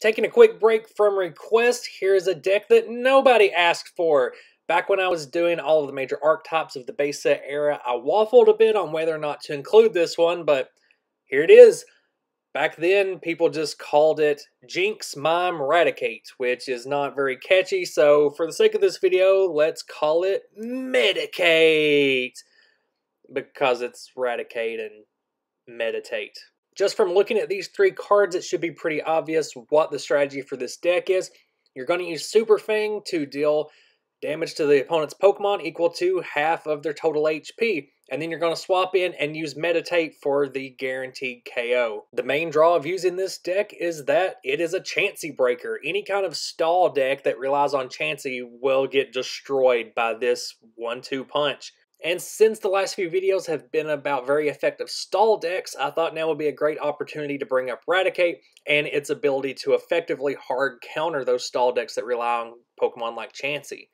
Taking a quick break from request, here's a deck that nobody asked for. Back when I was doing all of the major archetypes of the base set era, I waffled a bit on whether or not to include this one, but here it is. Back then, people just called it Jynx Mime Raticate, which is not very catchy, so for the sake of this video, let's call it Medicate. Because it's Raticate and Meditate. Just from looking at these three cards, it should be pretty obvious what the strategy for this deck is. You're going to use Super Fang to deal damage to the opponent's Pokemon equal to half of their total HP. And then you're going to swap in and use Meditate for the guaranteed KO. The main draw of using this deck is that it is a Chansey breaker. Any kind of stall deck that relies on Chansey will get destroyed by this 1-2 punch. And since the last few videos have been about very effective stall decks, I thought now would be a great opportunity to bring up Raticate and its ability to effectively hard counter those stall decks that rely on Pokemon like Chansey.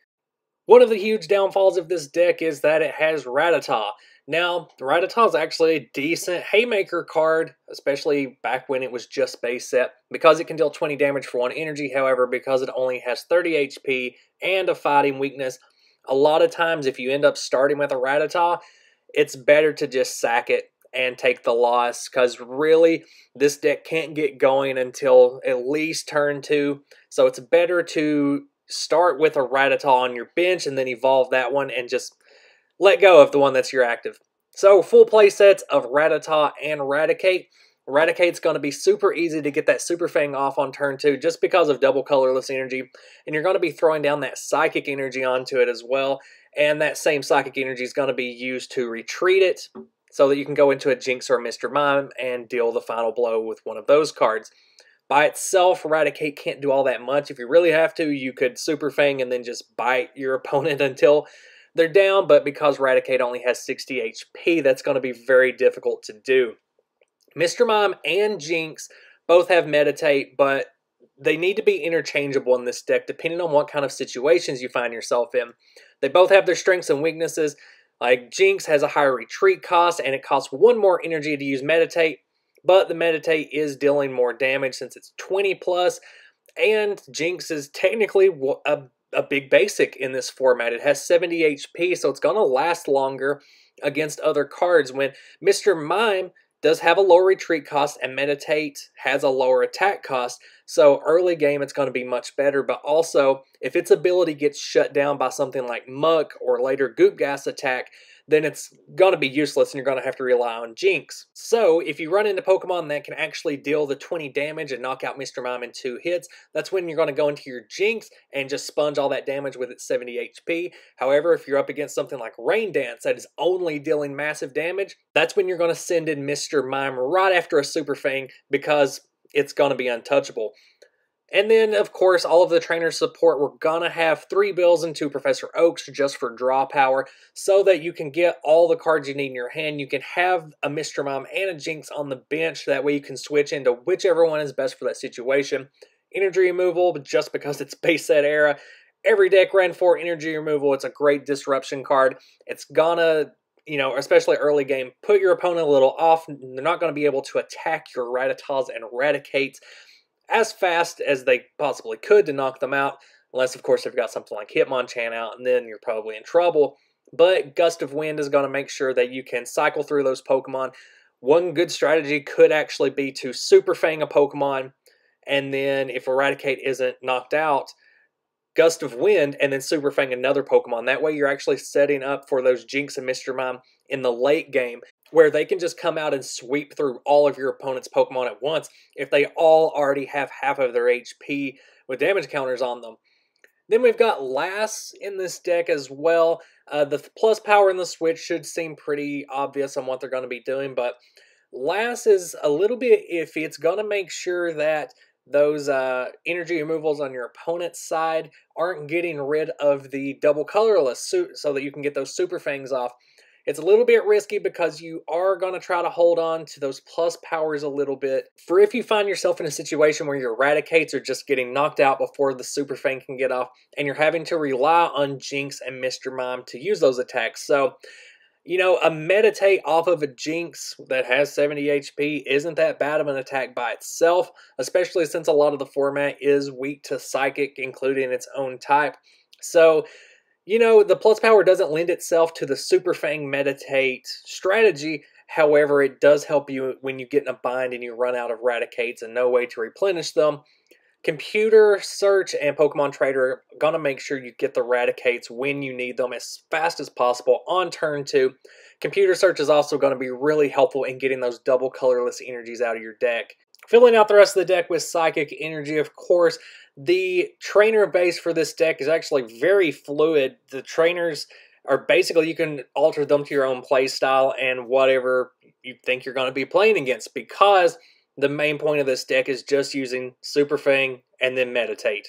One of the huge downfalls of this deck is that it has Rattata. Now, Rattata is actually a decent Haymaker card, especially back when it was just base set, because it can deal 20 damage for one energy. However, because it only has 30 HP and a fighting weakness, a lot of times if you end up starting with a Rattata, it's better to just sack it and take the loss because really this deck can't get going until at least turn two. So it's better to start with a Rattata on your bench and then evolve that one and just let go of the one that's your active. So full play sets of Rattata and Raticate. Raticate's going to be super easy to get that Super Fang off on turn two just because of double colorless energy. And you're going to be throwing down that Psychic energy onto it as well. And that same Psychic energy is going to be used to retreat it so that you can go into a Jynx or a Mr. Mime and deal the final blow with one of those cards. By itself, Raticate can't do all that much. If you really have to, you could Super Fang and then just bite your opponent until they're down. But because Raticate only has 60 HP, that's going to be very difficult to do. Mr. Mime and Jynx both have Meditate, but they need to be interchangeable in this deck depending on what kind of situations you find yourself in. They both have their strengths and weaknesses. Like Jynx has a higher retreat cost and it costs one more energy to use Meditate, but the Meditate is dealing more damage since it's 20 plus, and Jynx is technically a, a big basic in this format. It has 70 HP, so it's going to last longer against other cards when Mr. Mime does have a lower retreat cost and meditate has a lower attack cost so early game it's going to be much better but also if its ability gets shut down by something like Muk or later goop gas attack then it's going to be useless and you're going to have to rely on Jynx. So if you run into Pokemon that can actually deal the 20 damage and knock out Mr. Mime in two hits, that's when you're going to go into your Jynx and just sponge all that damage with its 70 HP. However, if you're up against something like Rain Dance that is only dealing massive damage, that's when you're going to send in Mr. Mime right after a Super Fang because it's going to be untouchable. And then, of course, all of the trainer support, we're going to have three bills and two Professor Oaks just for draw power so that you can get all the cards you need in your hand. You can have a Mr. Mime and a Jynx on the bench. That way you can switch into whichever one is best for that situation. Energy removal, just because it's base set era. Every deck ran for energy removal. It's a great disruption card. It's gonna you know, especially early game, put your opponent a little off. They're not going to be able to attack your Rattatas and Raticates as fast as they possibly could to knock them out, unless, of course, they've got something like Hitmonchan out, and then you're probably in trouble. But Gust of Wind is going to make sure that you can cycle through those Pokemon. One good strategy could actually be to Super Fang a Pokemon, and then if a Raticate isn't knocked out, Gust of Wind, and then Super Fang another Pokemon. That way, you're actually setting up for those Jynx and Mr. Mime in the late game where they can just come out and sweep through all of your opponent's Pokemon at once if they all already have half of their HP with damage counters on them. Then we've got Lass in this deck as well. Uh, the plus power in the switch should seem pretty obvious on what they're going to be doing, but Lass is a little bit iffy. It's going to make sure that those uh, energy removals on your opponent's side aren't getting rid of the double colorless suit so that you can get those super fangs off. It's a little bit risky because you are going to try to hold on to those plus powers a little bit. For if you find yourself in a situation where your Raticates are just getting knocked out before the Super Fang can get off, and you're having to rely on Jynx and Mr. Mime to use those attacks. So You know, a meditate off of a Jynx that has 70 HP isn't that bad of an attack by itself, especially since a lot of the format is weak to Psychic, including its own type. So, you know, the plus power doesn't lend itself to the Super Fang meditate strategy. However, it does help you when you get in a bind and you run out of Raticates and no way to replenish them. Computer search and Pokemon Trader are going to make sure you get the Raticates when you need them as fast as possible on turn two. Computer search is also going to be really helpful in getting those double colorless energies out of your deck. Filling out the rest of the deck with Psychic Energy, of course. The trainer base for this deck is actually very fluid. The trainers are basically, you can alter them to your own play style and whatever you think you're going to be playing against because the main point of this deck is just using Super Fang and then Meditate.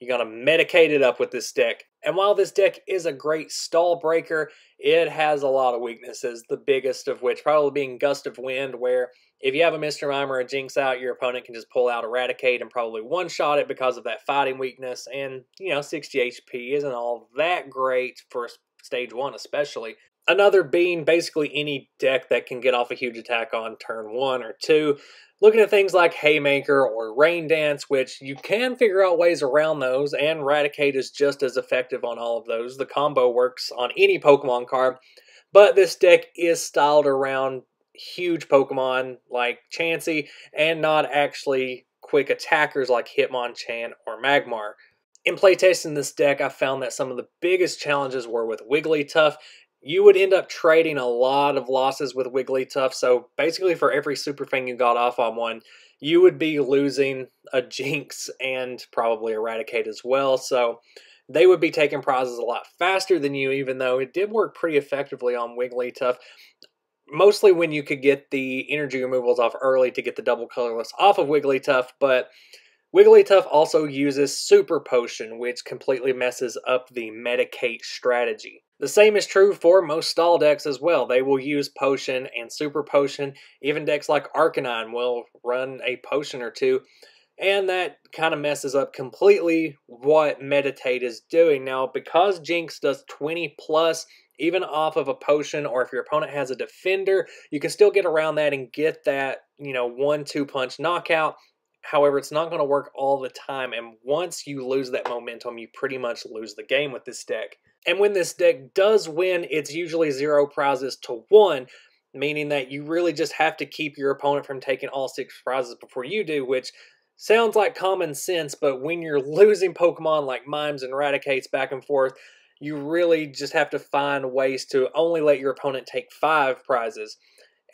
You're going to medicate it up with this deck. And while this deck is a great stall breaker, it has a lot of weaknesses, the biggest of which probably being Gust of Wind, where if you have a Mr. Mime or a Jynx out, your opponent can just pull out a Raticate and probably one-shot it because of that fighting weakness. And, you know, 60 HP isn't all that great for stage one especially. Another being basically any deck that can get off a huge attack on turn one or two. Looking at things like Haymaker or Rain Dance, which you can figure out ways around those, and Raticate is just as effective on all of those. The combo works on any Pokemon card, but this deck is styled around huge Pokemon like Chansey and not actually quick attackers like Hitmonchan or Magmar. In playtesting this deck, I found that some of the biggest challenges were with Wigglytuff you would end up trading a lot of losses with Wigglytuff. So basically, for every Super Fang you got off on one, you would be losing a Jynx and probably a Raticate as well. So they would be taking prizes a lot faster than you, even though it did work pretty effectively on Wigglytuff. Mostly when you could get the energy removals off early to get the double colorless off of Wigglytuff, but Wigglytuff also uses Super Potion, which completely messes up the Medicate strategy. The same is true for most stall decks as well. They will use Potion and Super Potion. Even decks like Arcanine will run a Potion or two. And that kind of messes up completely what Meditate is doing. Now, because Jynx does 20 plus, even off of a potion, or if your opponent has a defender, you can still get around that and get that, you know, one two punch knockout. However, it's not going to work all the time. And once you lose that momentum, you pretty much lose the game with this deck. And when this deck does win, it's usually zero prizes to one, meaning that you really just have to keep your opponent from taking all six prizes before you do, which sounds like common sense, but when you're losing Pokemon like Mimes and Raticates back and forth, you really just have to find ways to only let your opponent take five prizes.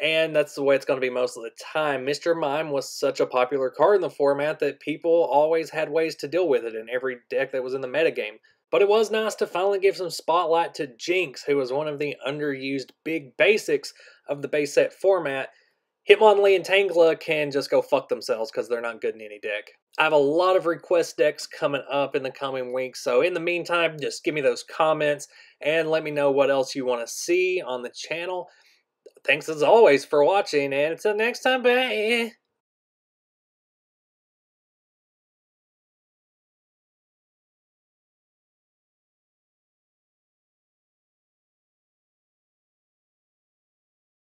And that's the way it's going to be most of the time. Mr. Mime was such a popular card in the format that people always had ways to deal with it in every deck that was in the metagame. But it was nice to finally give some spotlight to Jynx, who was one of the underused big basics of the base set format. Hitmonlee and Tangela can just go fuck themselves because they're not good in any deck. I have a lot of request decks coming up in the coming weeks, so in the meantime, just give me those comments and let me know what else you want to see on the channel. Thanks as always for watching, and until next time, bye!